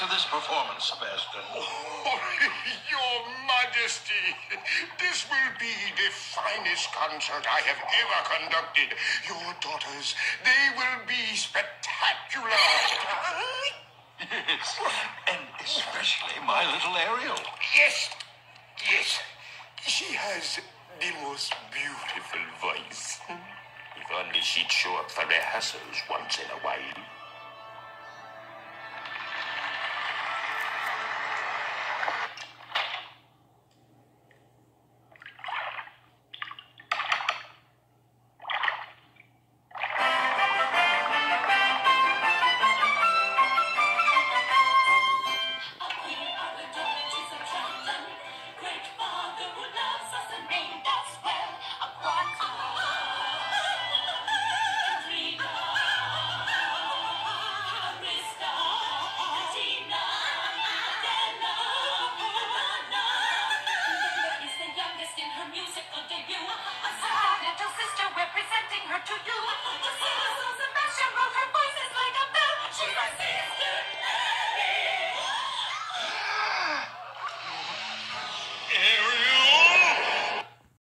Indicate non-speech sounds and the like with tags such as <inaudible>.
this performance, Sebastian? Oh, <laughs> Your Majesty, this will be the finest concert I have ever conducted. Your daughters, they will be spectacular. Yes, and especially my little Ariel. Yes, yes. She has the most beautiful voice. If only she'd show up for rehearsals once in a while. I'll give you a sad little sister representing her to you.